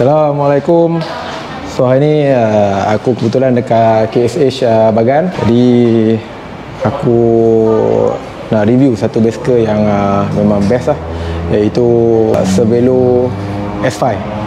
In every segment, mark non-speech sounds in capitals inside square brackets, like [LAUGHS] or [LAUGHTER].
Assalamualaikum. So hari ni uh, aku kebetulan dekat KSH uh, Bagan. Jadi aku nak review satu bicycle yang uh, memang best lah iaitu uh, Cervelo S5.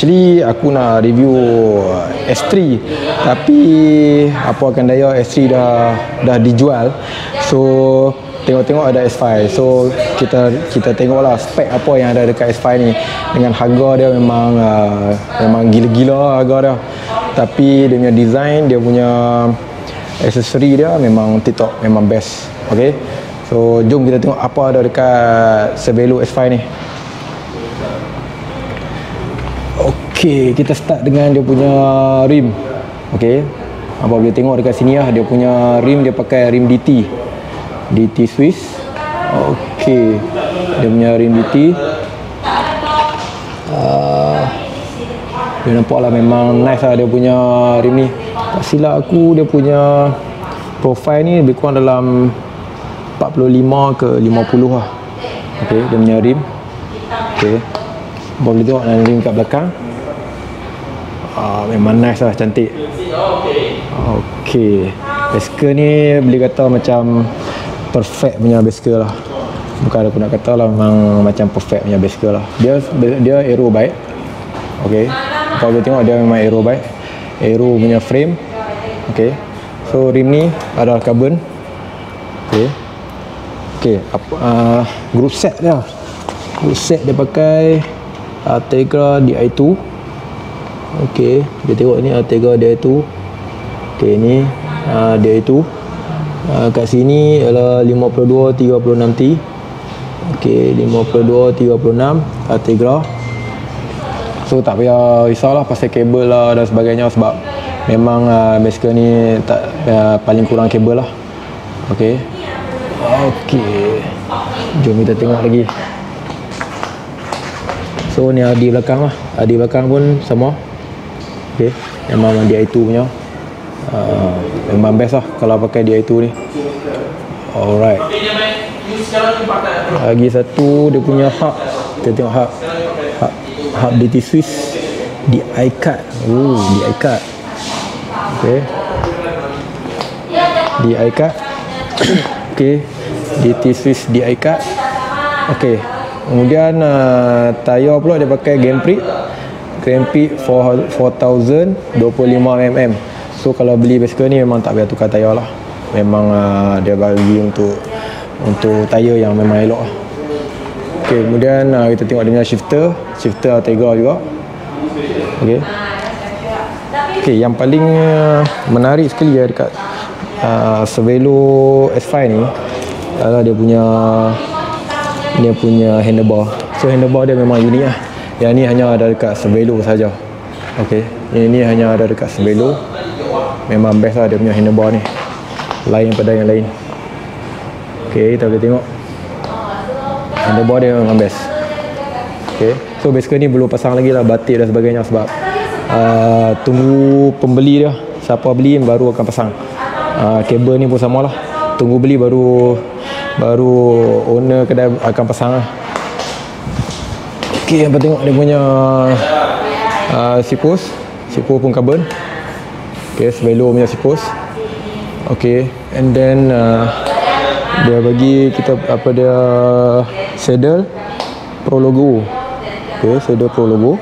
Actually aku nak review uh, S3 tapi apa akan daya S3 dah dah dijual. So tengok-tengok ada S5. So kita kita tengoklah spek apa yang ada dekat S5 ni. Dengan harga dia memang uh, memang gila-gila harga dia. Tapi dia punya design, dia punya aksesori dia memang tip memang best. Okay. So jom kita tengok apa ada dekat Cervelo S5 ni. Okey, kita start dengan dia punya rim. Okey. Apa boleh tengok dekat sini lah dia punya rim dia pakai rim DT. DT Swiss. Okey. Dia punya rim DT. Uh, dia nampak lah memang nice lah dia punya rim ni. Tak silap aku dia punya profile ni lebih kurang dalam 45 ke 50 lah. Okey, dia punya rim. Okey. Boleh tengok rim kat belakang. Ah, memang nice lah, cantik. Okey. Bicycle ni boleh kata macam perfect punya bicycle lah. Bukan aku nak kata lah memang macam perfect punya bicycle lah. Dia dia aero bike. Okey. Kalau boleh tengok dia memang aero bike. Aero punya frame. Okey. So rim ni adalah carbon. Okey. Okey, apa uh, group set dia. Group set dia pakai Tegra Di2 Okey, kita tengok ni Artegra dia itu. Okey, ni uh, dia itu. Uh, kat sini adalah 52 36 T. Okey, 52 36 Artegra. So tak payah risaulah pasal kabel lah dan sebagainya sebab memang uh, bicycle ni tak uh, paling kurang kabel lah. Okey. Okey. Jom kita tengok lagi. So ni Adi belakang lah. Adi belakang pun sama. Okay. memang dia itu punya. Uh, memang best lah kalau pakai dia itu ni. Alright. Lagi satu dia punya hub. Kita tengok hub. Hub, hub DT Swiss. Di iCard. Oh di iCard. Ok di iCard. [COUGHS] Ok DT Swiss di iCard. Ok kemudian uh, tayar pula dia pakai Grand Prix. 4000 25mm so kalau beli bicycle ni memang tak payah tukar tayar lah. Memang uh, dia bagi untuk untuk tayar yang memang elok lah. Ok kemudian uh, kita tengok dia punya shifter. Shifter Altegra juga. Ok ok yang paling uh, menarik sekali ya dekat uh, Cervelo S5 ni adalah dia punya dia punya handlebar so handlebar dia memang unik lah yang ni hanya ada dekat Cervelo saja. Okey. Yang ni hanya ada dekat Cervelo. Memang best lah dia punya handlebar ni. Lain pada yang lain. Okey, kita boleh tengok. Handlebar dia memang best. Okay. So bicycle ni belum pasang lagi lah batik dan sebagainya sebab uh, tunggu pembeli dia. Siapa beli baru akan pasang. Uh, kabel ni pun sama lah. Tunggu beli baru baru owner kedai akan pasang lah. Okay, apa tengok dia punya uh, sipos. Sipos pun carbon. Okay, Svelo punya sipos. Okay, and then uh, dia bagi kita apa dia saddle pro logo. Okay, saddle pro logo.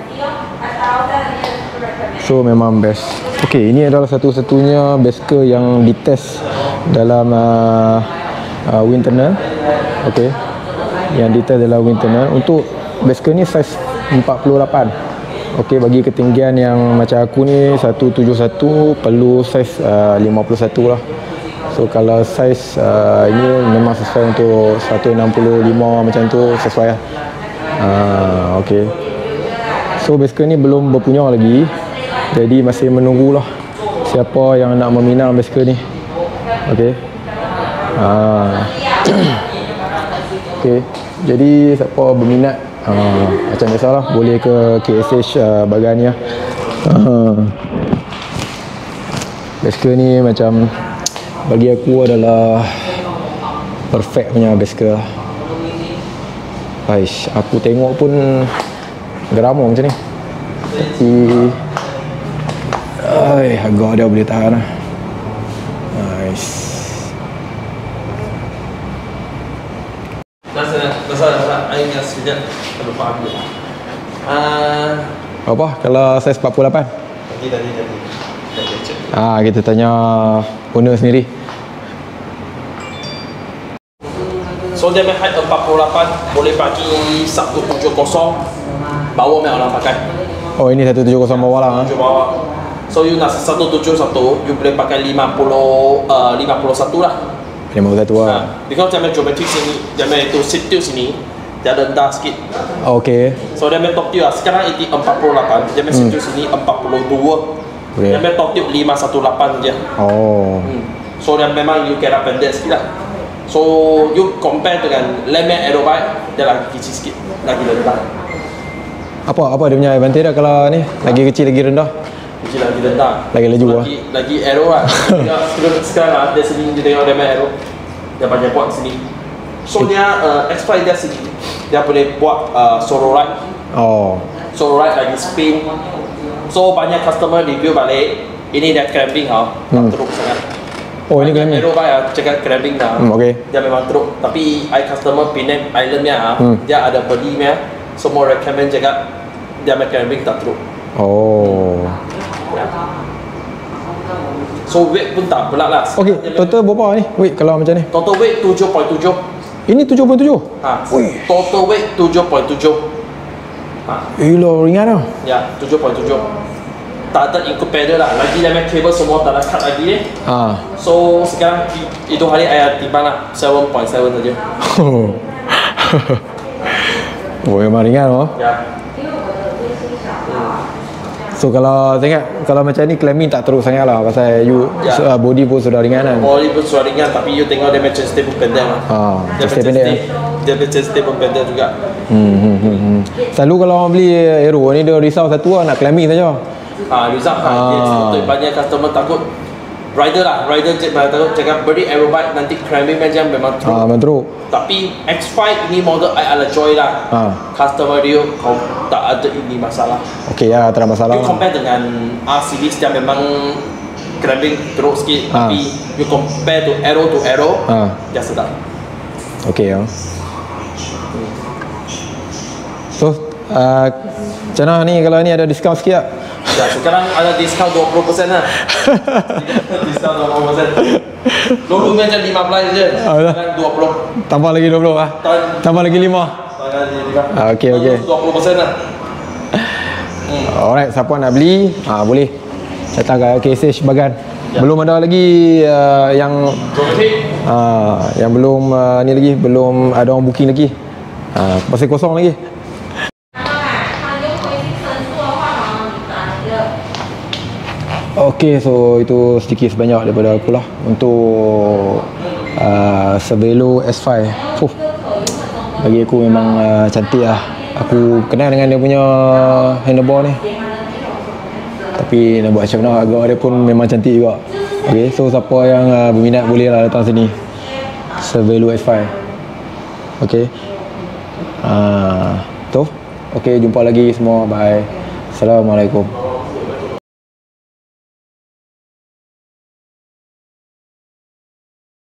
So memang best. Okay, ini adalah satu-satunya bicycle yang dites dalam uh, uh, wind tunnel. Okay, yang dites dalam wind tunnel untuk bicycle ni saiz 48. Okey bagi ketinggian yang macam aku ni 171 perlu saiz uh, 51 lah. So kalau saiz uh, ini memang sesuai untuk 165 macam tu sesuai lah. Uh, okey. So bicycle ni belum berpunya lagi. Jadi masih menunggulah siapa yang nak meminang bicycle ni. Okey. Uh, okey. Jadi siapa berminat uh, macam biasalah boleh ke KSH uh, Bagania uh, bicycle ni macam bagi aku adalah perfect punya bicycle lah. Aish, aku tengok pun gerama macam ni. Tapi Ay, harga dia boleh tahan lah Nice sekejap Kalau faham je uh, Apa? Kalau saiz 48? Tadi, tadi, tadi. Ah, kita tanya owner sendiri. So dia punya height 48 Boleh bagi 170 Bawah yang orang pakai. Oh ini 170 bawah lah 170 bawah So you nak 171 You boleh pakai 50 uh, 51 lah. 51 lah. Uh, Because dia punya geometrik sini Dia punya itu tilt sini dia rendah sikit. Okay So dia punya top tilt lah. Sekarang ini 48 Dia punya seat tilt sini 42 Okay. Dia punya top tilt 518 je. Oh. Hmm. So yang memang you kira pendek sikit lah. So you compare dengan Lemon Aero Bike Dia lagi kecil sikit. Lagi rendah. Apa apa dia punya advantage dah kalau ni? Lagi kecil lagi rendah? Kecil lagi rendah. Lagi laju lah. Lagi, lagi Aero lah [LAUGHS] Sekarang, sekarang, lah Dia sini dia tengok Lemon Aero Dia banyak buat sini. So dia uh, X5 dia sini Dia boleh buat uh, solo ride. Oh. Solo ride lagi spin. So banyak customer review balik. Ini dia cramping ha. Hmm. hmm. Teruk sangat. Oh ini ni Aero bike ah, cakap cramping dah. Hmm, okay. Dia memang teruk. Tapi I customer Penang Island ni ah, Hmm. Dia ada body ni. Semua recommend cakap Dia memang cramping tak teruk. Oh. So weight pun tak berat lah. Okay total berapa ni? Wait kalau macam ni? Total weight 7.7 Ini 7.7 ha. Ui. Total weight 7.7 ha. Gila ringan lah Ya 7.7 Tak ada include pedal lah Lagi punya cable semua tak ada cut lagi ni Ah. So sekarang itu hari saya timbang lah 7.7 saja [LAUGHS] oh memang ringan oh. Ya So kalau tengok kalau macam ni climbing tak teruk sangat lah pasal you Ya. so, uh, body pun sudah ringan kan. Body pun sudah ringan tapi you tengok dia macam stay pun pendek lah Ah, Dia macam pendek stay Dia macam stay pun pendek juga Hmm, hmm, hmm, hmm. Selalu kalau orang beli Aero ni dia risau satu lah nak climbing saja. Ah, result ah. Ah. Yes, betul. Banyak customer takut rider lah, rider je banyak takut cakap beri aerobike nanti cramping macam memang true. Ah, memang teruk. Tapi X5 ini model I ala joy lah. Ah. Customer dia kau tak ada ini masalah. Okey ya, tak ada masalah. You compare dengan R series dia memang cramping teruk sikit Ah. tapi you compare to aero to aero Ah. dia sedap. Okey ya. So, uh, macam mana ni kalau ni ada diskaun sikit tak? Sekarang ada diskaun 20% lah. [LAUGHS] diskaun 20%. Dulu macam 15 je. Ah. Sekarang 20. Tambah lagi 20 ah. Tambah lagi 5. Tangan dia juga. Ah, okey, okey. 20% lah. Alright, siapa nak beli? Ah boleh. Datang ke KSH Bagan. Ya. Belum ada lagi uh, yang Geometrik. uh, yang belum uh, ni lagi, belum ada orang booking lagi. Ah masih kosong lagi. Okey, so itu sedikit sebanyak daripada aku lah untuk uh, Cervelo S5. Fuh, bagi aku memang uh, cantik lah. aku kenal dengan dia punya handlebar ni. Tapi nak buat macam mana harga dia pun memang cantik juga. Ok so siapa yang uh, berminat boleh lah datang sini. Cervelo X5 ok uh, tu. Ok jumpa lagi semua. Bye. Assalamualaikum